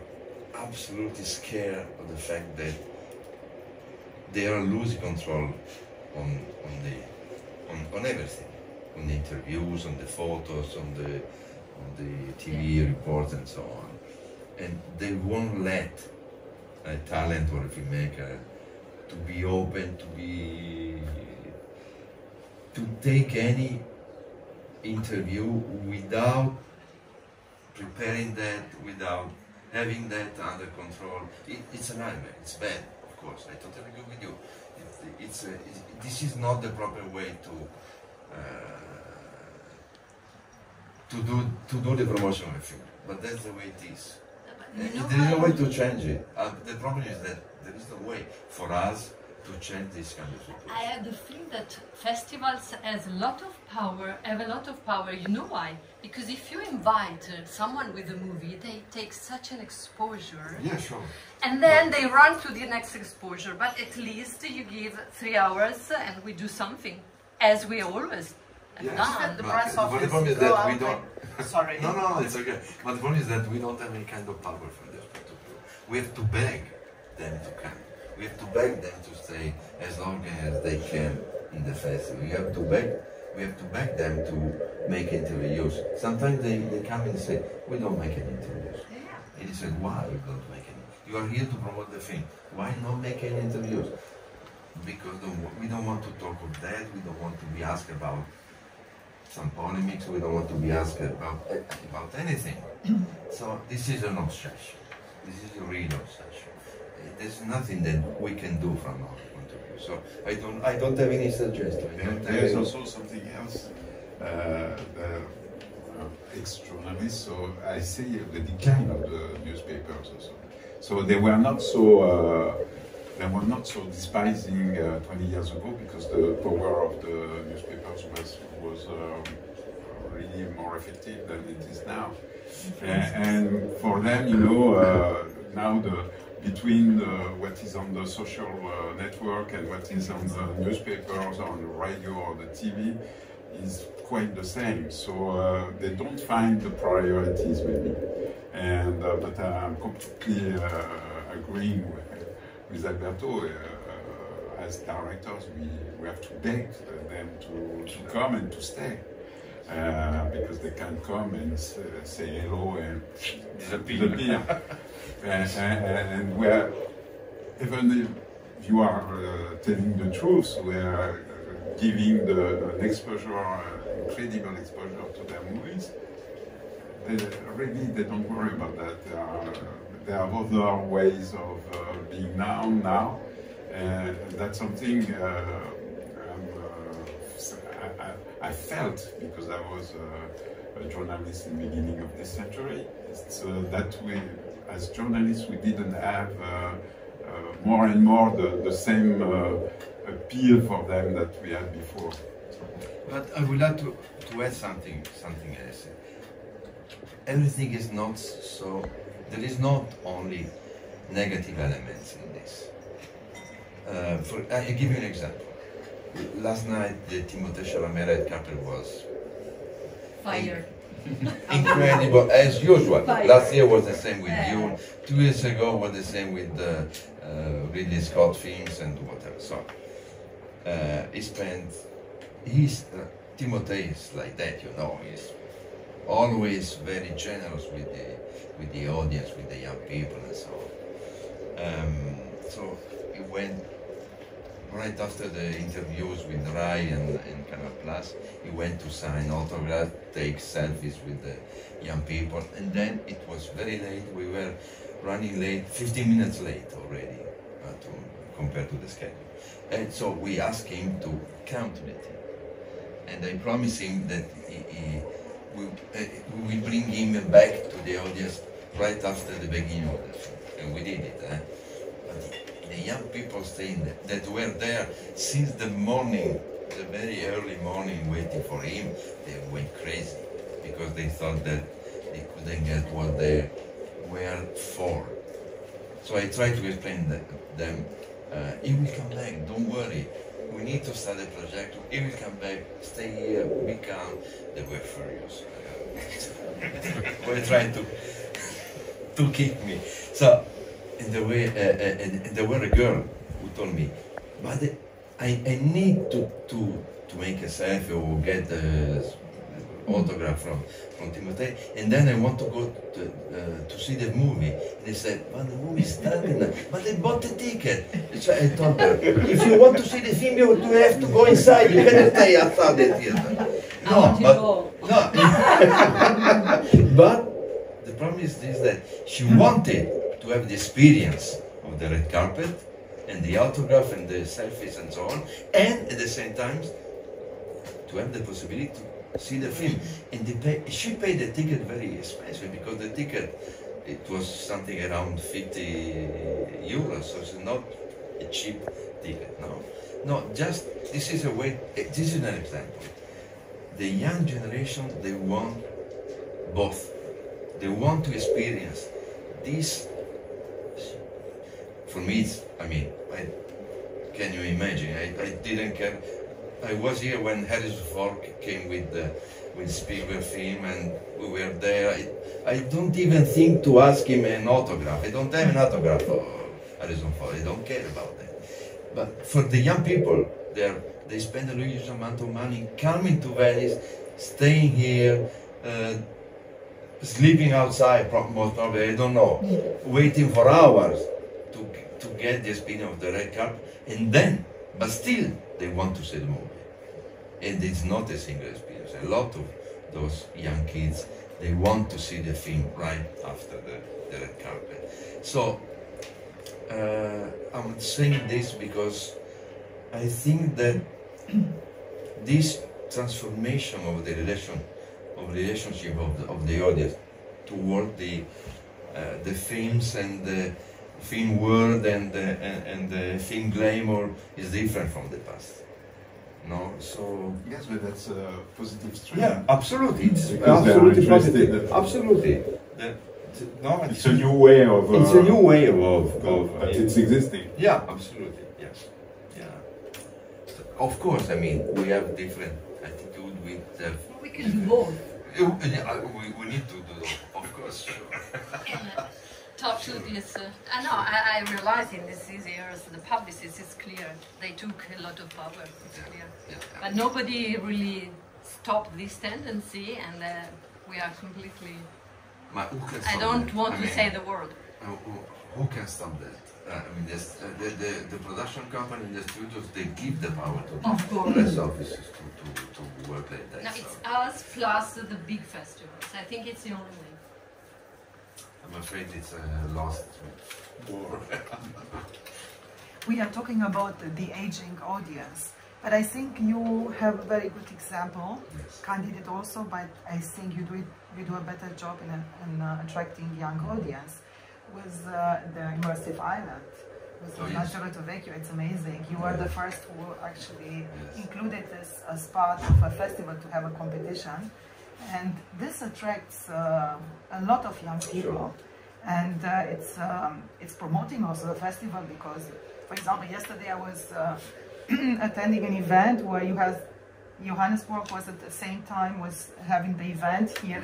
absolutely scared of the fact that they are losing control on on the on, on everything, on the interviews, on the photos, on the on the TV reports, and so on. And they won't let a talent or a filmmaker to be open, to be to take any interview without preparing that, without having that under control. It, it's a nightmare. It's bad, of course. I totally agree with you. It, it's a, it, this is not the proper way to. Uh, to do to do the promotion of a film, but that's the way it is. You Uh, there is no way to change it. Uh, the problem is that there is no way for us to change this kind of situation. I have the feeling that festivals has a lot of power, have a lot of power. You know why? Because if you invite uh, someone with a movie, they take such an exposure, Yeah, sure. and then they run to the next exposure. But at least you give three hours, and we do something, as we always have Yes. done. The press but the problem is that we don't. Sorry. No, no, it's okay. But the problem is that we don't have any kind of power from this point of view. We have to beg them to come. We have to beg them to stay as long as they can in the festival. We have to beg. We have to beg them to make interviews. Sometimes they, they come and say, "We don't make any interviews." And he said, "Why you don't make any? You are here to promote the film. Why not make any interviews?" Because don't, we don't want to talk of that. We don't want to be asked about some polemics. We don't want to be asked about about anything. so this is an obsession. This is a real obsession. There's nothing that we can do from our point of view. So I don't I don't have any suggestion. There, there is also something else. Uh, the uh, so I see the decline of the newspapers also. So they were not so uh, they were not so despising uh, 20 years ago because the power of the newspapers was was um, really more effective than it is now. A- And for them, you know, uh, now the between the, what is on the social uh, network and what is on the newspapers, on the radio or the TV is quite the same. So uh, they don't find the priorities maybe. And uh, but I'm completely uh, agreeing with, with Alberto. Uh, uh, as directors, we, we have to beg them to, to come and to stay. Uh, because they can come and say hello and disappear. and, and, we're, even if you are uh, telling the truth, we are uh, giving the, an exposure, uh, incredible exposure to their movies. They, really, they don't worry about that. There are, other ways of uh, being known now, and that's something uh, I, I, felt because I was a journalist in the beginning of this century. Uh, that we, as journalists, we didn't have uh, uh, more and more the, the same uh, appeal for them that we had before. but I would like to, to add something, something else. Everything is not so, there is not only negative elements in this. Uh, for, I give you an example. Last night, the Timothée Chalamet red carpet was Fired. Incredible as usual. Last year was the same with you. Two years ago was the same with uh, uh, Ridley Scott films and whatever. So uh, he spent. He's uh, Timothée is like that, you know. He's always very generous with the with the audience, with the young people, and so on. Um, so he went right after the interviews with Rai and, and Canal Plus, he went to sign autographs, take selfies with the young people, and then it was very late. We were running late, 15 minutes late already uh, to, compared to the schedule. And so we asked him to come to the team. And I promised him that he, he, we, uh, we will bring him back to the audience right after the beginning of the film. And we did it. Eh? The young people staying there, that were there since the morning, the very early morning, waiting for him, they went crazy because they thought that they couldn't get what they were for. So I tried to explain that, them, uh, he will come back, don't worry. We need to start the project. He will come back, stay here, be calm. They were furious. were trying to to kick me. So, in the way, uh, uh, and, and there were a girl who told me, but I, I need to, to, to make a selfie or get an autograph from, from Timothée, and then I want to go to, uh, to see the movie. And they said, but the movie started now. But they bought the ticket. So I told her, if you want to see the film, you have to go inside. You cannot stay outside the theater. You but, no. but the problem is this that she wanted to have the experience of the red carpet and the autograph and the selfies and so on, and at the same time to have the possibility to see the film. And pay, she paid the ticket very expensive because the ticket it was something around 50 euros, so it's not a cheap ticket. No, no, just this is a way. Eh, this is an example. The young generation they want both. They want to experience this. For me, it's, I mean, I, can you imagine? I, I didn't care. I was here when Harrison Ford came with the with Spielberg film, and we were there. I, I don't even think to ask him an autograph. I don't have an autograph for Harrison Ford. I don't care about that. But for the young people, they they spend a huge amount of money coming to Venice, staying here. Uh, sleeping outside, most probably, I don't know, waiting for hours to, get the experience of the red carpet, and then, but still, they want to see the movie. And it's not a single experience. A lot of those young kids, they want to see the film right after the, the red carpet. So, uh, I'm saying this because I think that this transformation of the relation of relationship of the, of the audience toward the uh, the films and the film world and the, and, and the film glamour is different from the past. No, so Yes, but that's a positive trend. yeah, absolutely, it's Because they are absolutely positive. Absolutely, The- the- no, It's a new way of. It's a uh, new way of, of, of but it's existing. Yeah, absolutely. Yes. Yeah. Of course, I mean, we have different attitude with the. We can do both. Uh, yeah, We, we need to do, of course. Sure. And, uh, talk to this. Uh, I know. I, I realize in these years the publicist is clear. They took a lot of power. It's clear. Yeah. But nobody really stopped this tendency, and uh, we are completely. But who can I don't that? want I to say the word. uh, Who, who can stop that? Uh, I mean, this, uh, the, the, the production company, the studios, they give the power to the Of course. press offices to, to, to work like that. No, so it's us plus the big festivals. I think it's the only way. I'm afraid it's a lost war. We are talking about the aging audience, but I think you have a very good example, Yes. candidate also, but I think you do it, you do a better job in, in uh, attracting young audience with uh, the immersive island. with Oh, yes. Lazaretto Vecchio. It's amazing. You were the first who actually Yes. included this as part of a festival to have a competition, and this attracts uh, a lot of young people, and uh, it's um, it's promoting also the festival because, for example, yesterday I was uh, attending an event where you have Johannesburg was at the same time was having the event here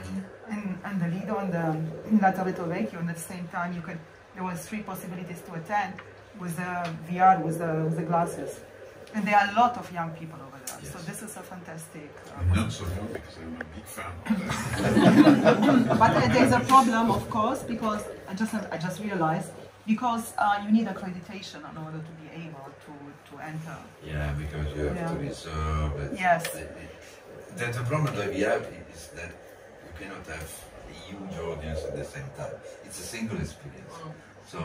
in, in the Lido and the in Lazaretto Vecchio. And at the same time you could there was three possibilities to attend with the VR with the with the glasses. And there are a lot of young people over so this is a fantastic uh, I'm not so young because I'm a big fan but uh, there's a problem of course because I just I just realized because uh, you need accreditation in order to be able to to enter Yeah, because you have to Yeah. reserve it. Yes. The, the, the problem that we have is that you cannot have a huge audience at the same time. It's a single experience. So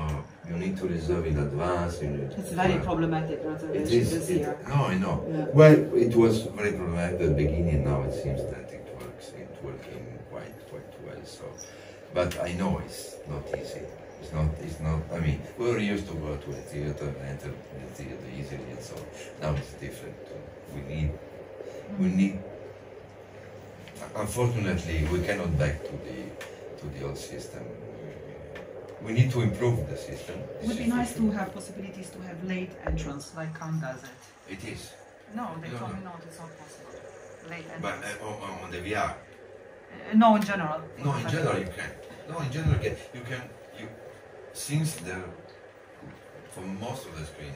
you need to reserve in advance. It's very problematic It reservation is. this It, year no, I know. Yeah. Well, it was very problematic at the beginning. Now it seems that it works. It's working quite quite well. So, but I know it's not easy. It's not. It's not. I mean, we were used to go to a theater and enter the theater easily, and so now it's different. We need. We mm-hmm. need. Unfortunately, we cannot back to the to the old system. We need to improve the system. It would be nice to have possibilities to have late entrance like Cannes does it. It is. No, they No, told me not, it's not possible. Late But entrance. uh, on, on the VR, Uh, no, in general. No, in general you can. No, in general you can. You can. You since there, for most of the screen,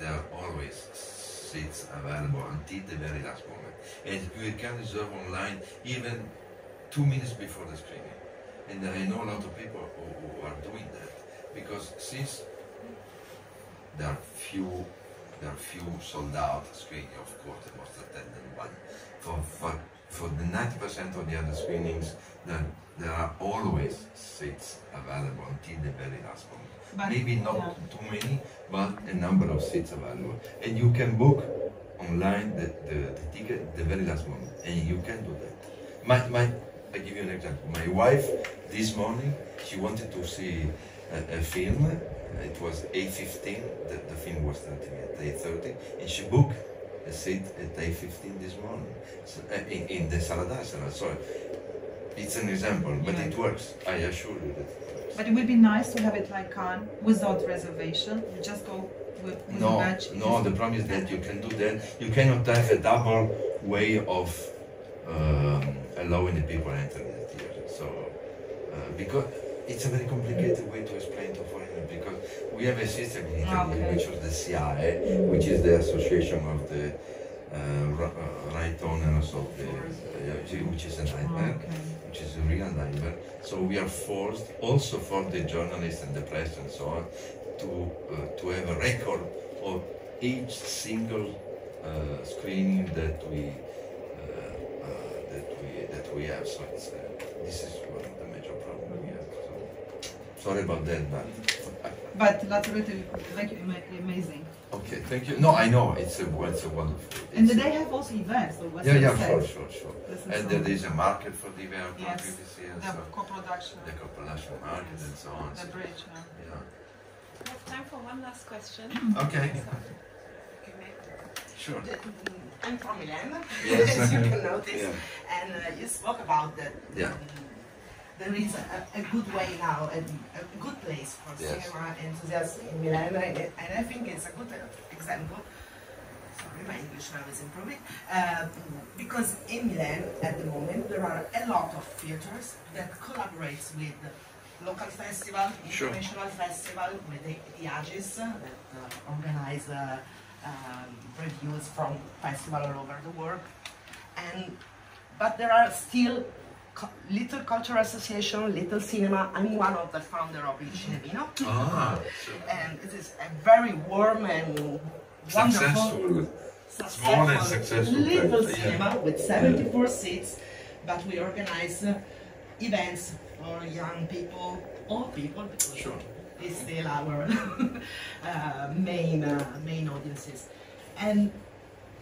there are always seats available until the very last moment, and you can reserve online even two minutes before the screening. And I know a lot of people who, who are doing that because since there are few there are few sold out screening, of course, the most attended one. For for for the ninety percent of the other screenings, there there are always seats available until the very last moment. But- Maybe not yeah. too many, but a number of seats available, and you can book online the, the, the ticket the very last moment, and you can do that. My my. I give you an example. My wife this morning she wanted to see a, a film. It was 8:15. The, the film was starting at 8:30, and she booked a seat at 8:15 this morning so, uh, in, in the Sala Darsena. So it's an example, but it works. I assure you that. It works. But it would be nice to have it like Cannes without reservation. You just go with, with No, no. The problem is that you can do that. You cannot have a double way of allowing the people enter the theater. So uh, because it's a very complicated way to explain to foreigners because we have a system in Italy Okay. which is the SIAE, which is the Association of the uh, uh, Right Owners of the, uh, which is a nightmare Okay. which is a real nightmare. So we are forced, also for the journalists and the press and so on, to uh, to have a record of each single uh, screening that we uh, uh, that we have. So it's uh, this is one of the major problems we have. So sorry about that, but But Lazaretto Vecchio is amazing. okay, thank you. No, I know it's a it's a wonderful. And it's- they have also events. So what's yeah, yeah, set? sure, sure, sure. And so- there is a market for the event Yes, this year, the so co-production, the co-production market and so on. the so, bridge. yeah. yeah. We have time for one last question. Okay. Sure. I'm from Milan, Yes. as you can notice, Yeah. and uh, you spoke about that. Yeah. um, there is a, a good way now, a, a good place for Yes. cinema enthusiasts in Milan, and, and I think it's a good uh, example. Sorry, my English now is improving. Uh, because in Milan, at the moment, there are a lot of theaters that collaborates with local festival, Sure. international festival, with the, the AGIS uh, that uh, organize uh, um, reviews from festival all over the world. And but there are still little cultural association, little cinema. I'm one of the founder of Il Cinemino, Ah, so and it is a very warm and wonderful, successful. Small and successful little place, yeah. cinema with 74 seats. But we organize uh, events for young people, old people, Sure. Is still our uh, main uh, main audiences, and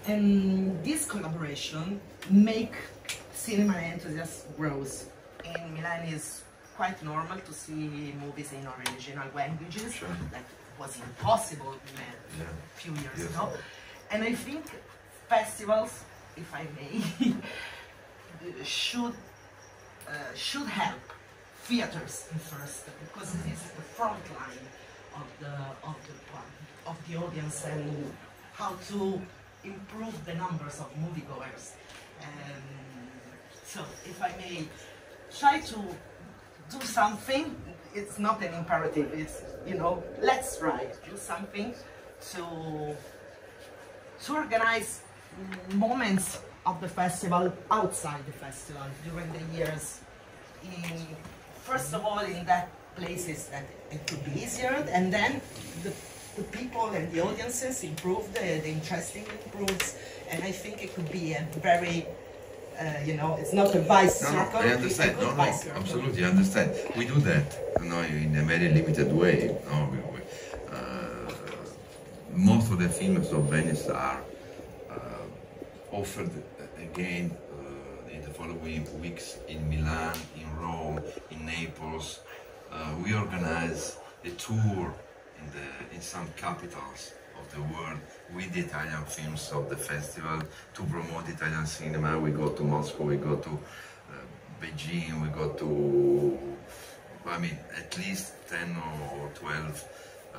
and this collaboration make cinema enthusiasts grows. In Milan is quite normal to see movies in original languages Sure. like was impossible a Yeah. few years Yes. ago. And I think festivals, if I may, should uh, should help theaters in first because it is the front line of the of the of the audience and how to improve the numbers of moviegoers. Um, so, if I may try to do something, it's not an imperative. It's you know, let's try do something to to organize moments of the festival outside the festival during the years. In, first of all, in that places that it could be easier, and then the, the people and the audiences improve, the, the interesting improves, and I think it could be a very, uh, you know, it's not a vice No, no, circle, I understand. No, no, absolutely, I understand. We do that, you know, in a very limited way. No, we, we, uh, most of the films of Venice are uh, offered again uh, in the following weeks in Milan, Rome, in Naples. Uh, we organize a tour in the in some capitals of the world with the Italian films of the festival to promote Italian cinema. We go to Moscow, we go to uh, Beijing, we go to, I mean, at least 10 or 12 uh,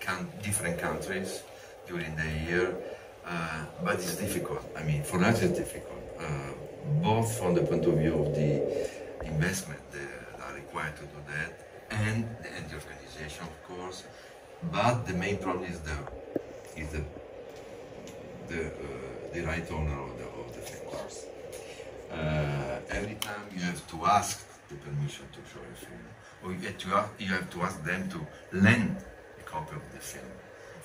coun- different countries during the year. Uh, but it's difficult. I mean, for us it's difficult, uh, both from the point of view of the investment that are required to do that, and, and the organization, of course. But the main problem is the is the the, uh, the right owner of the of the film. Uh, every time you have to ask the permission to show a film, or you to you have to ask them to lend a copy of the film.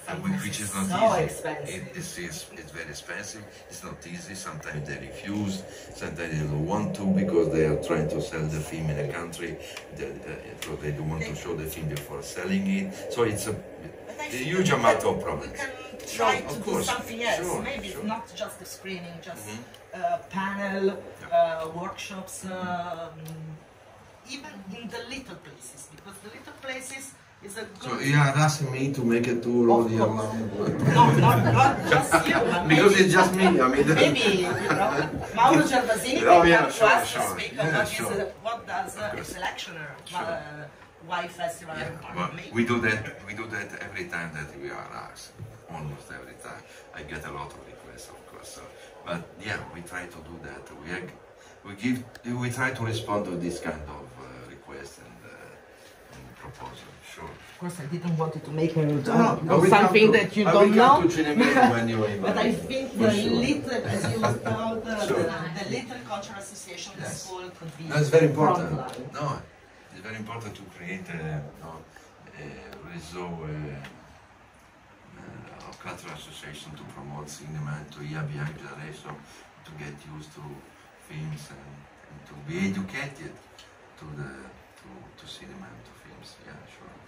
Which is not so easy. expensive. It, it's, it's, it's very expensive. It's not easy. Sometimes they refuse. Sometimes they don't want to because they are trying to sell the film in a country. That, uh, so they don't want to show the film before selling it. So it's a, a huge amount of problems. Try to of do course. something else. Sure, Maybe sure. not just the screening, just Mhm. uh, panel, uh, workshops, um, even in the little places, because the little places is. So you are asking me to make a tour Of of the course. No, not, not just you, Because maybe, it's just me. I mean, maybe you know, Mauro Gervasini Oh, can yeah, come sure, to us sure. to speak Yeah, about his, sure. uh, what does uh, a course. selectioner, Sure. uh, why festival Yeah, well, we do that. We do that every time that we are asked. Almost every time. I get a lot of requests, of course. So, but yeah, we try to do that. We we give. We try to respond to this kind of uh, requests and, uh, and proposals. Sure. Of course, I didn't want you to make a, No, uh, something that you I don't know. to when you invite But I think the sure. little, as you told, uh, Sure. the, the little cultural association, the school could be. No, it's very important. frontline. No, it's very important to create a, no, a réseau uh, uh, of cultural association to promote cinema and to hear behind generation, to get used to films and, and to be educated to the to, to cinema and to films. Yeah, sure.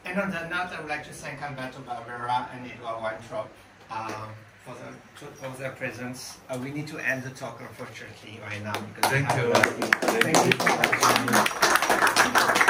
And on that note, I would like to thank Alberto Barbera and Edouard Waintrop um, for, the, to- for their presence. Uh, we need to end the talk, unfortunately, right now. Because Thank you. Thank Thank you.